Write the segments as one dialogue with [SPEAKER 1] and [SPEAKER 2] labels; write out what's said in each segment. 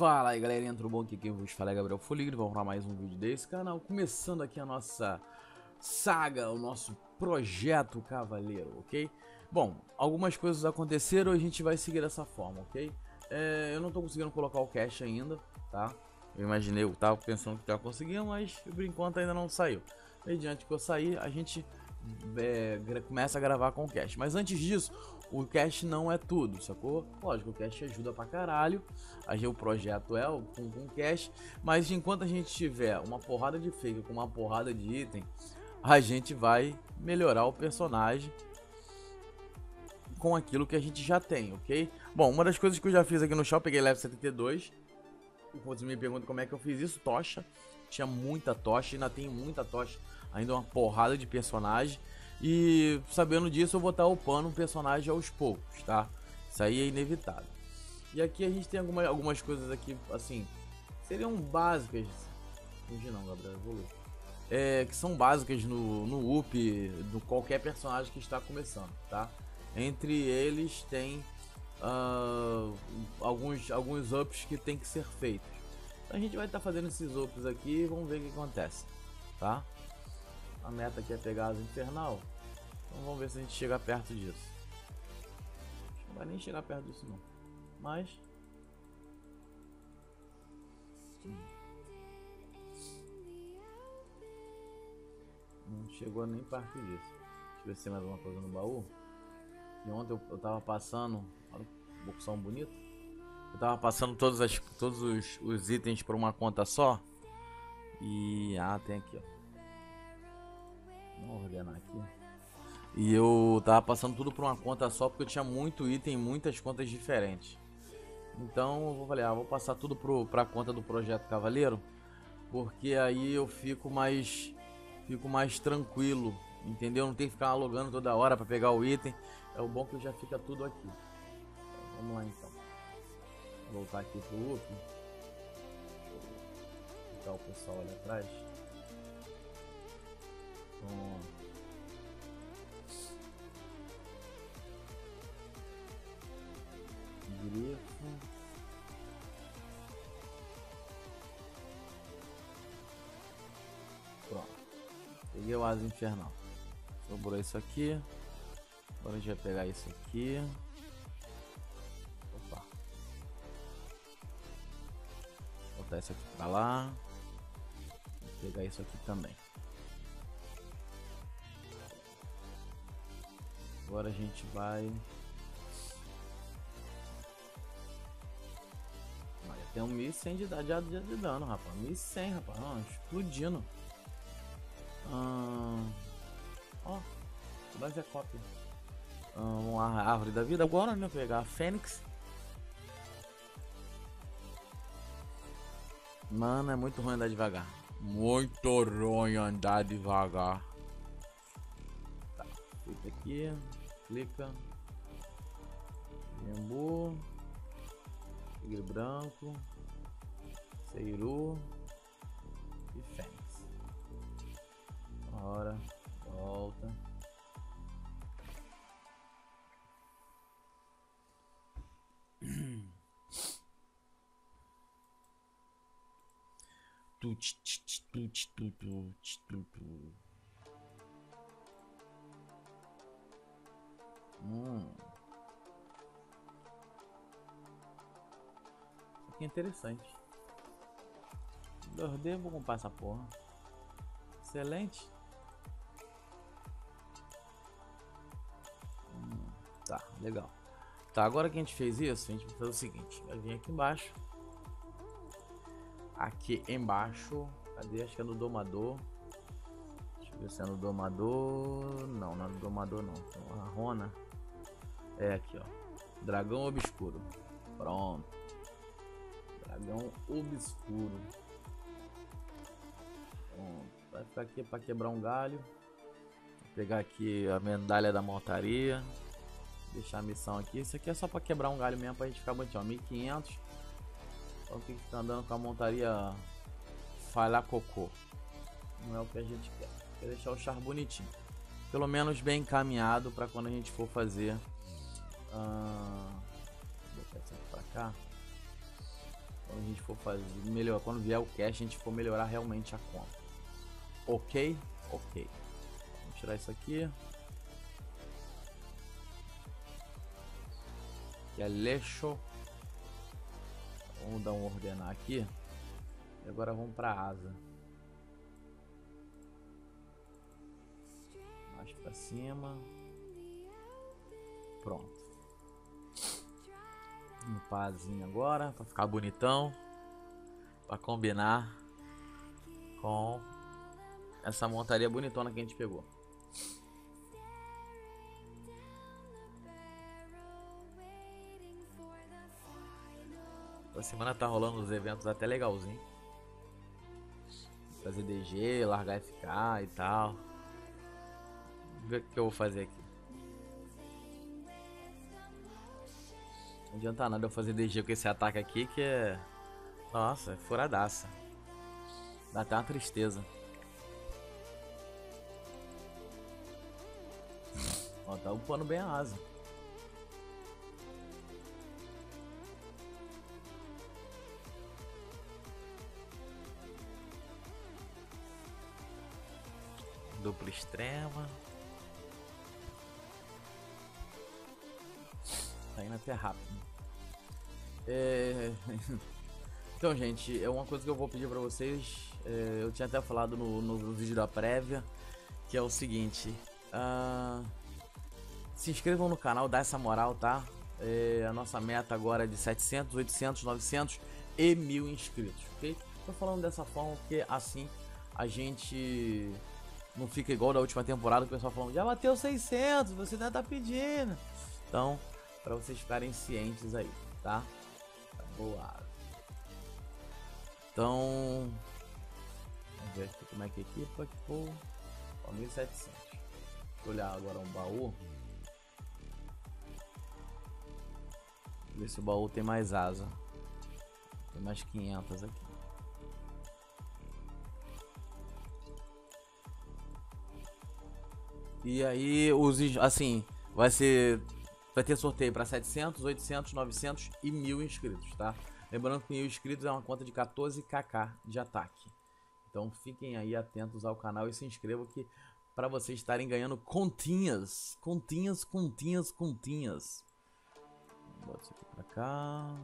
[SPEAKER 1] Fala aí galerinha, tudo bom? Aqui quem vos fala é Gabriel Foligno, vamos para mais um vídeo desse canal Começando aqui a nossa saga, o nosso projeto Cavaleiro, ok? Bom, algumas coisas aconteceram e a gente vai seguir dessa forma, ok? É, eu não tô conseguindo colocar o cache ainda, tá? Eu imaginei, eu tava pensando que tava conseguindo, mas por enquanto ainda não saiu Mediante que eu sair, a gente é, começa a gravar com o cache Mas antes disso, o cache não é tudo, sacou? Lógico, o cache ajuda pra caralho. Aí o projeto é com, com cache, mas enquanto a gente tiver uma porrada de fake com uma porrada de item, a gente vai melhorar o personagem com aquilo que a gente já tem, ok? Bom, uma das coisas que eu já fiz aqui no show, peguei level 72. Enquanto me perguntam como é que eu fiz isso, tocha. Tinha muita tocha, ainda tem muita tocha, ainda uma porrada de personagem. E sabendo disso, eu vou estar upando o personagem aos poucos, tá? Isso aí é inevitável. E aqui a gente tem alguma, algumas coisas aqui, assim, seriam básicas. Fugir não, Gabriel, evolui. É, que são básicas no, no up de qualquer personagem que está começando, tá? Entre eles tem uh, alguns, alguns ups que tem que ser feitos. Então a gente vai estar fazendo esses ups aqui e vamos ver o que acontece, tá? A meta aqui é pegar asa infernal. Então vamos ver se a gente chega perto disso. Não vai nem chegar perto disso não. Mas. Não chegou nem perto disso. Deixa eu ver se tem mais alguma coisa no baú. E ontem eu, eu tava passando. Olha que opção bonito. Eu tava passando todos, as, todos os, os itens para uma conta só. E. Ah, tem aqui, ó. Vamos ordenar aqui. E eu tava passando tudo por uma conta só porque eu tinha muito item, muitas contas diferentes. Então eu falei, ah, vou passar tudo pro, pra conta do Projeto Cavaleiro. Porque aí eu fico mais. Fico mais tranquilo. Entendeu? Não tem que ficar logando toda hora para pegar o item. É o bom que já fica tudo aqui. Então, vamos lá então. Vou voltar aqui pro UP. Ficar o pessoal ali atrás. Pronto. Grifo. Pronto. Peguei o asa infernal. Sobrou isso aqui. Agora a gente vai pegar isso aqui. Opa. Vou botar isso aqui pra lá. Vou pegar isso aqui também. Agora a gente vai. Olha, tem um 1100 de, de, de dano, rapaz. 1100, rapaz. Não, explodindo. Hum... Ó, mas é cópia. Hum, uma árvore da vida. Agora, né? Pegar a Fênix. Mano, é muito ruim andar devagar. Muito ruim andar devagar. Tá, feito aqui clica. Lembu. Tigre branco. Seiru. E Fênix. Hora. Volta. Tut, tut, tut, tut, tut, tut, tut. Hum. É interessante. 2D, vou comprar essa porra. Excelente. Hum, tá, legal. Tá, agora que a gente fez isso, a gente vai fazer o seguinte. Vai vir aqui embaixo. Aqui embaixo. Cadê? Acho que é no domador. Deixa eu ver se é no domador. Não, não é no domador não. A Rona. É aqui, ó. Dragão obscuro. Pronto. Dragão obscuro. Pronto. Vai ficar aqui para quebrar um galho. Vou pegar aqui a medalha da montaria. Deixar a missão aqui. Isso aqui é só para quebrar um galho mesmo pra gente ficar bonitinho. 1500. Só que tá andando com a montaria falhar cocô. Não é o que a gente quer. Quer deixar o char bonitinho. Pelo menos bem encaminhado para quando a gente for fazer ah, vou botar isso aqui pra cá. Quando a gente for fazer melhor, quando vier o cache, a gente for melhorar realmente a conta. Ok? Ok. Vamos tirar isso aqui. Que é lixo. Vamos dar um ordenar aqui. E agora vamos para asa. Mais para cima. Pronto. Um pazinho agora para ficar bonitão, para combinar com essa montaria bonitona que a gente pegou. Essa semana tá rolando os eventos até legalzinho. Fazer DG, largar FK e tal. Ver o que eu vou fazer aqui. Adianta nada eu fazer DG com esse ataque aqui que é. Nossa, é furadaça. Dá até uma tristeza. Ó, tá upando bem a asa. Dupla extrema. Até rápido. É... então, gente, é uma coisa que eu vou pedir pra vocês. É... Eu tinha até falado no, no vídeo da prévia. Que é o seguinte. Uh... Se inscrevam no canal, dá essa moral, tá? É... A nossa meta agora é de 700, 800, 900 e mil inscritos, ok? Tô falando dessa forma porque assim a gente não fica igual da última temporada, o pessoal falando, já bateu 600, você ainda tá pedindo. Então, para vocês ficarem cientes aí, tá? tá boa. Então, vamos ver aqui como é que equipa que for. 1700. Deixa olhar agora um baú. Ver se o baú tem mais asa. Tem mais 500 aqui. E aí, os assim, vai ser vai ter sorteio para 700, 800, 900 e 1000 inscritos, tá? Lembrando que 1000 inscritos é uma conta de 14kk de ataque. Então fiquem aí atentos ao canal e se inscrevam que para vocês estarem ganhando continhas, continhas, continhas, continhas. Bota isso aqui para cá,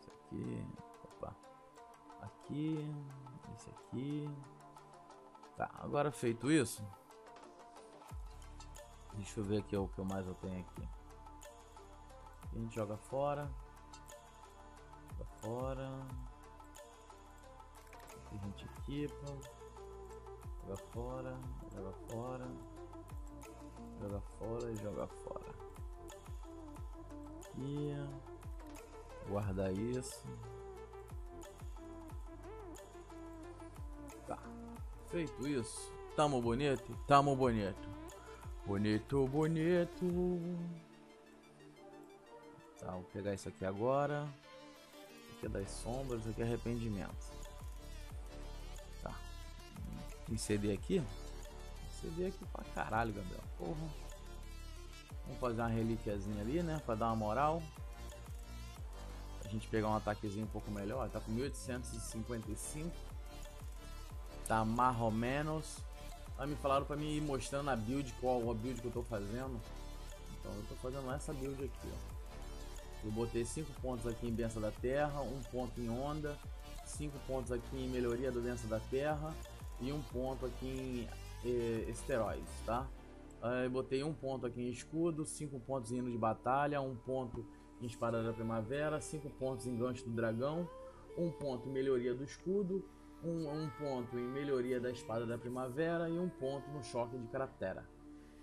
[SPEAKER 1] isso aqui, opa, aqui, esse aqui. Tá, agora feito isso, Deixa eu ver aqui o que mais eu tenho aqui. A gente joga fora. Joga fora. A gente equipa. Joga fora. Joga fora. Joga fora e joga fora. Aqui. Guardar isso. Tá. Feito isso. Tamo bonito? Tamo bonito. Bonito, bonito. Tá, vou pegar isso aqui agora. Isso aqui é das sombras, isso aqui é arrependimento. Tá. Inserir aqui. Inserir aqui pra caralho, Gabriel. Porra. Vamos fazer uma relíquiazinha ali, né? Pra dar uma moral. A gente pegar um ataquezinho um pouco melhor. Tá com 1855. Tá mais ou menos. Ah, me falaram pra me ir mostrando a build, qual a build que eu tô fazendo. Então eu tô fazendo essa build aqui, ó. Eu botei 5 pontos aqui em Benção da Terra, um ponto em Onda, 5 pontos aqui em Melhoria do Benção da Terra e um ponto aqui em eh, Esteroides, tá? Eu botei um ponto aqui em Escudo, 5 pontos em Hino de Batalha, um ponto em Espada da Primavera, 5 pontos em Gancho do Dragão, um ponto em Melhoria do Escudo, um, um ponto em melhoria da espada da primavera e um ponto no choque de cratera.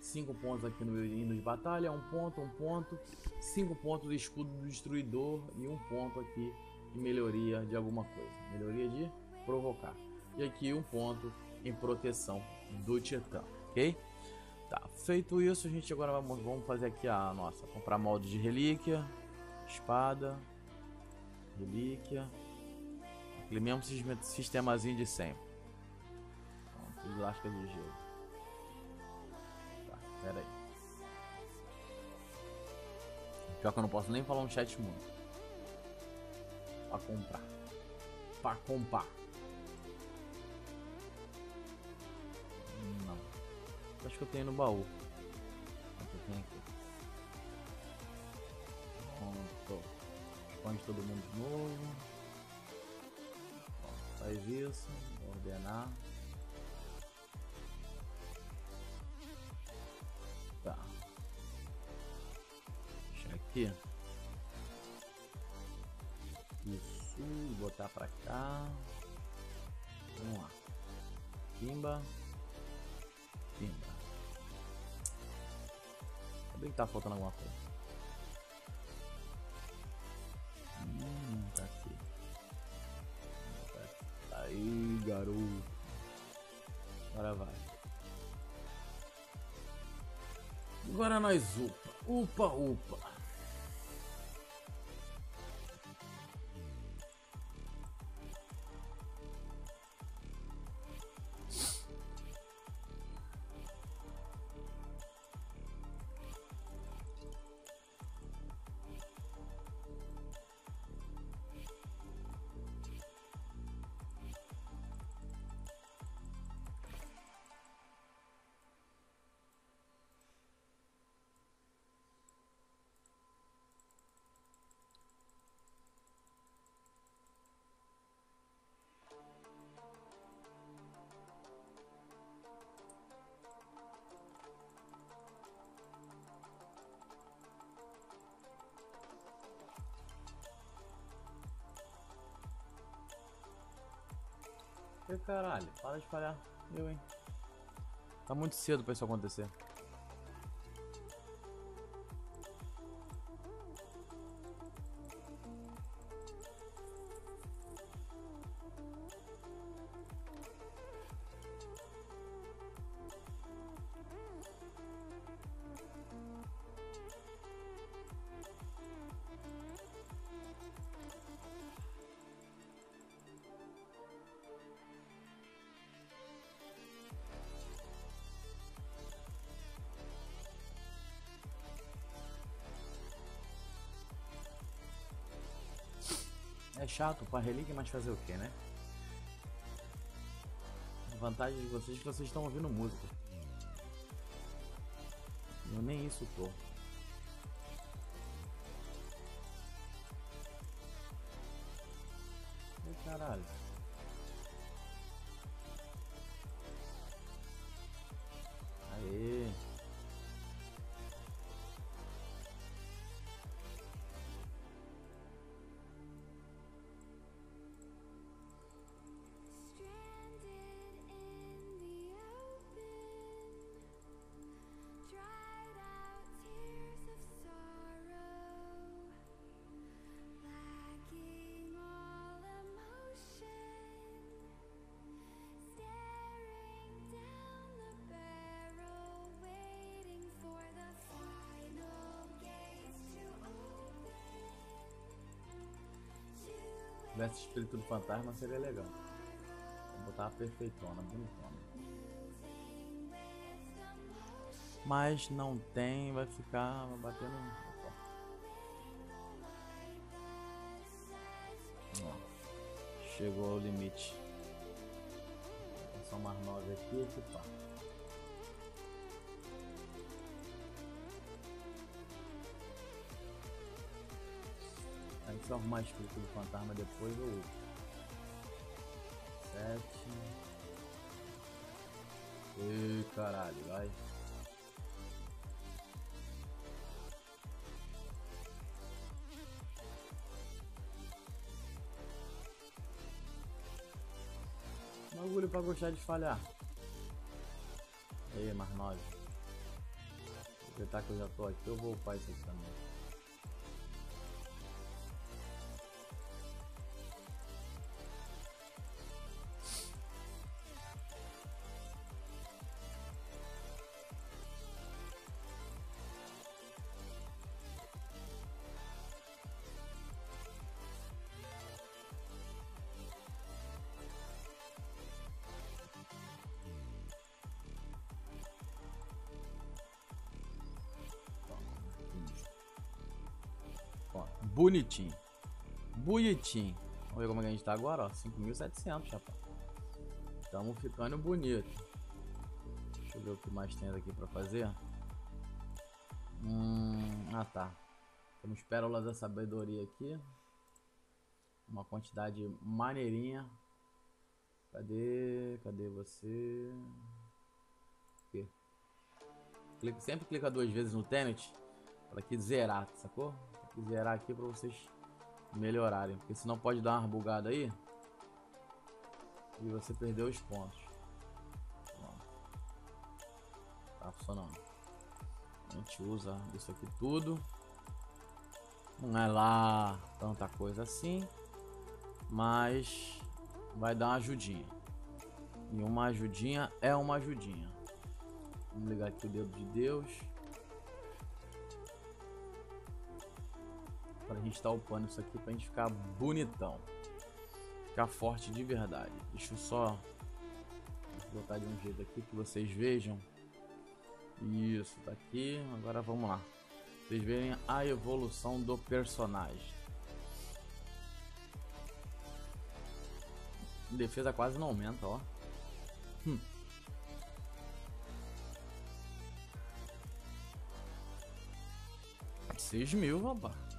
[SPEAKER 1] Cinco pontos aqui no hino de batalha, um ponto, um ponto, cinco pontos de escudo do destruidor e um ponto aqui em melhoria de alguma coisa. Melhoria de provocar. E aqui um ponto em proteção do titã, ok? Tá, feito isso, a gente agora vamos, vamos fazer aqui a nossa, comprar molde de relíquia, espada, relíquia, Aquele mesmo sistemazinho de sempre. Tudo lasca de gelo. Pera aí. Pior que eu não posso nem falar um chat muito. Pra comprar. pra comprar. Não. Acho que eu tenho no baú. Aqui tem aqui. Pronto. Expande todo mundo de novo. Faz isso. Ordenar. Isso, botar pra cá. Vamos lá. Pimba. Pimba. Sabia que tá faltando alguma coisa. Hum, tá aqui. Tá aí, garoto. Agora vai. Agora nós upa. Upa, upa. Caralho, para de espalhar. Eu, hein. Tá muito cedo pra isso acontecer. É chato pra relíquia, mas fazer o que, né? A vantagem de vocês é que vocês estão ouvindo música. Eu nem isso tô. Tivesse espírito do fantasma seria legal. Vou botar uma perfeitona, bonitona. Mas não tem, vai ficar batendo. Ó, chegou ao limite. Vou passar nove aqui e equipar. Se eu arrumar espírito do fantasma depois eu uso. Sete. Ih, caralho, vai. Bagulho pra gostar de falhar. Aí, mais nove. Aproveitar que eu já tô aqui, eu vou upar isso aqui também. Bonitinho. Bonitinho. Vamos ver como é a gente tá agora, ó. 5.700, rapaz. Tamo ficando bonito. Deixa eu ver o que mais tem aqui pra fazer. Hum, ah, tá. Temos pérolas da sabedoria aqui. Uma quantidade maneirinha. Cadê? Cadê você? Sempre clica duas vezes no Tenet para que zerar, sacou? Pra que zerar aqui para vocês melhorarem, porque senão pode dar uma bugada aí e você perdeu os pontos. Tá funcionando. A gente usa isso aqui tudo. Não é lá tanta coisa assim, mas vai dar uma ajudinha. E uma ajudinha é uma ajudinha. Vamos ligar aqui o dedo de Deus. Pra gente estar tá upando isso aqui pra gente ficar bonitão. Ficar forte de verdade. Deixa eu só botar de um jeito aqui que vocês vejam. Isso, tá aqui. Agora vamos lá. Vocês verem a evolução do personagem. Defesa quase não aumenta, ó. Hum. Seis mil, rapaz.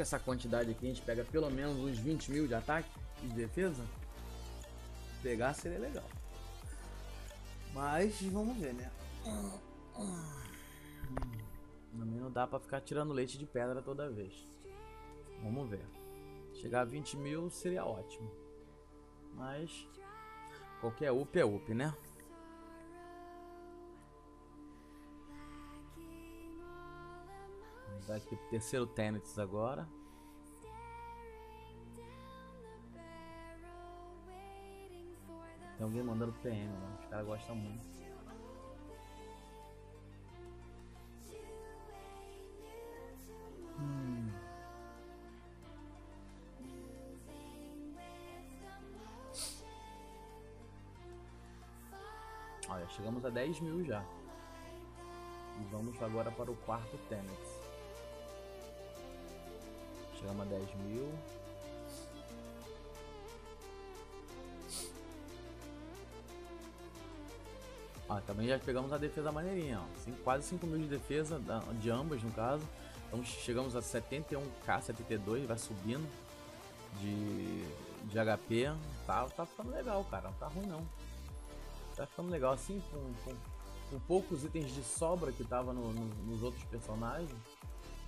[SPEAKER 1] Essa quantidade aqui a gente pega pelo menos uns 20 mil de ataque e de defesa? Pegar seria legal. Mas vamos ver, né? Também não dá pra ficar tirando leite de pedra toda vez. Vamos ver. Chegar a 20 mil seria ótimo. Mas qualquer up é up, né? Dar aqui pro terceiro Tenets agora. Tem alguém mandando PM, mano. Os caras gostam muito. Hum. Olha, chegamos a 10 mil já. E vamos agora para o quarto Tenet. Chegamos a 10 mil. Ah, também já pegamos a defesa maneirinha, ó. Cinco, quase 5 mil de defesa, de ambas no caso. Então chegamos a 71k, 72, vai subindo de, de HP. Tá, tá ficando legal, cara. Não tá ruim não. Tá ficando legal assim, com, com, com poucos itens de sobra que tava no, no, nos outros personagens.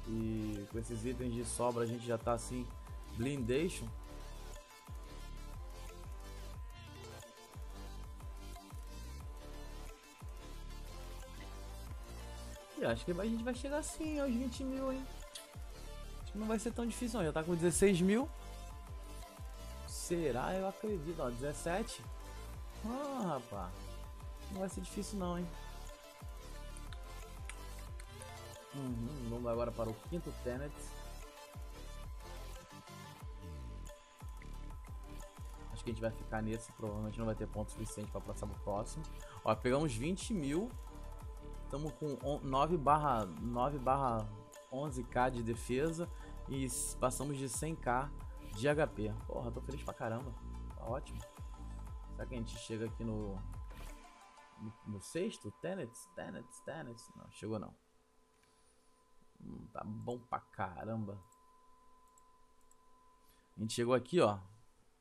[SPEAKER 1] E com esses itens de sobra a gente já tá assim, blindation. E acho que a gente vai chegar assim aos 20 mil, hein? Acho que não vai ser tão difícil não, já tá com 16 mil. Será? Eu acredito, ó, 17. Ah, rapaz. Não vai ser difícil não, hein? Uhum, vamos agora para o quinto Tenet. Acho que a gente vai ficar nesse, provavelmente não vai ter ponto suficiente para passar pro próximo. Ó, pegamos 20 mil. Estamos com 9 barra, 9 barra 11k de defesa e passamos de 100k de HP. Porra, tô feliz pra caramba. Tá ótimo. Será que a gente chega aqui no, no, no sexto? Tenets, Tenets, Tenets. Não, chegou não. Tá bom pra caramba. A gente chegou aqui, ó.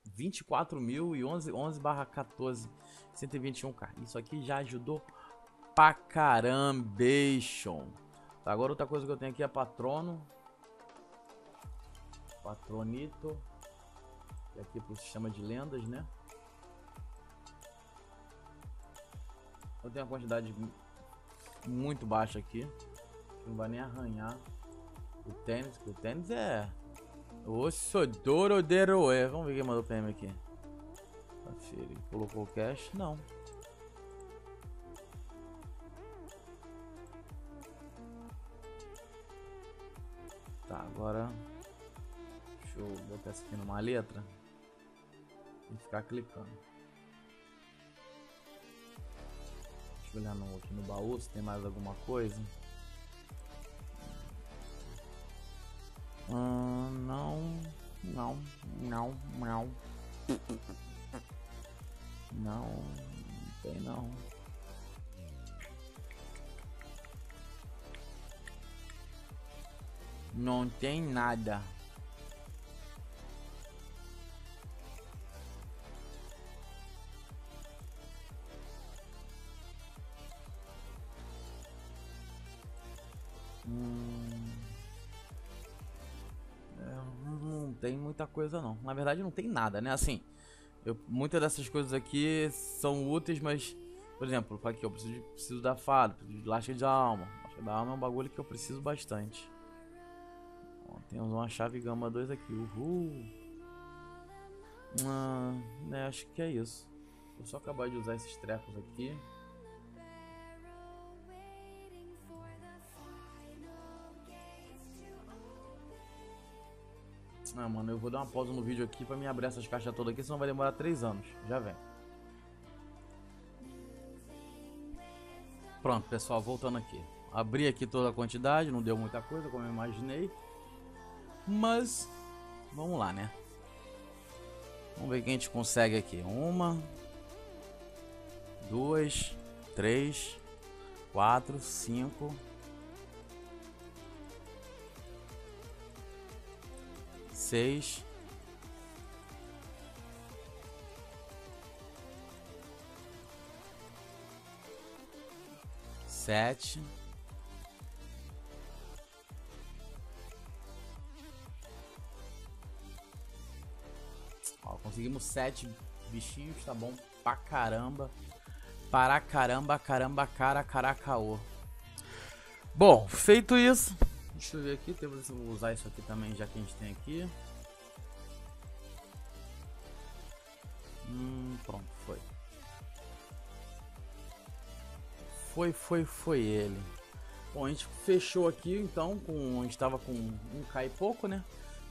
[SPEAKER 1] 24 mil e 11, 11 barra 14, 121k. Isso aqui já ajudou pra carambation. Tá, agora outra coisa que eu tenho aqui é patrono. Patronito. E aqui pro sistema de lendas, né? Eu tenho uma quantidade muito baixa aqui. Não vai nem arranhar o tênis, que o tênis é. Osso Doro Deroé. Vamos ver quem mandou PM aqui. Confere. Colocou o cash? Não. Tá, agora. Deixa eu botar isso aqui numa letra. E ficar clicando. Deixa eu olhar no, aqui no baú se tem mais alguma coisa. Hum, não, não, não, não. Não, não tem não. Não tem nada. Tem muita coisa não. Na verdade não tem nada, né? Assim, eu, muitas dessas coisas aqui são úteis, mas, por exemplo, aqui eu preciso, de, preciso da fada, preciso de lasca de alma. Lasca da alma é um bagulho que eu preciso bastante. Ó, temos uma chave gama 2 aqui. Uhul. Ah, né, acho que é isso. Vou só acabar de usar esses trecos aqui. Ah, mano, eu vou dar uma pausa no vídeo aqui pra me abrir essas caixas todas aqui, senão vai demorar 3 anos. Já vem. Pronto, pessoal, voltando aqui. Abri aqui toda a quantidade, não deu muita coisa, como eu imaginei. Mas, vamos lá, né? Vamos ver o que a gente consegue aqui. Uma, duas, três, quatro, cinco, seis. Sete. Ó, conseguimos sete bichinhos, tá bom pra caramba. Para caramba, caramba, cara, caracaô. Bom, feito isso, Deixa eu ver aqui, temos vou usar isso aqui também, já que a gente tem aqui. Hum, pronto, foi. Foi, foi, foi ele. Bom, a gente fechou aqui então com. A gente tava com 1k e pouco, né?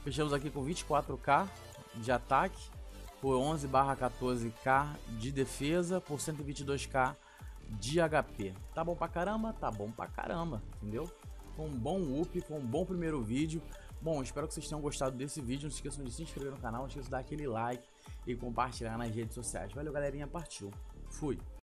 [SPEAKER 1] Fechamos aqui com 24k de ataque, por 11 barra 14k de defesa, por 122k de HP. Tá bom pra caramba? Tá bom pra caramba, entendeu? Foi um bom up, foi um bom primeiro vídeo. Bom, espero que vocês tenham gostado desse vídeo. Não se esqueçam de se inscrever no canal, não esqueçam de dar aquele like e compartilhar nas redes sociais. Valeu, galerinha. Partiu. Fui.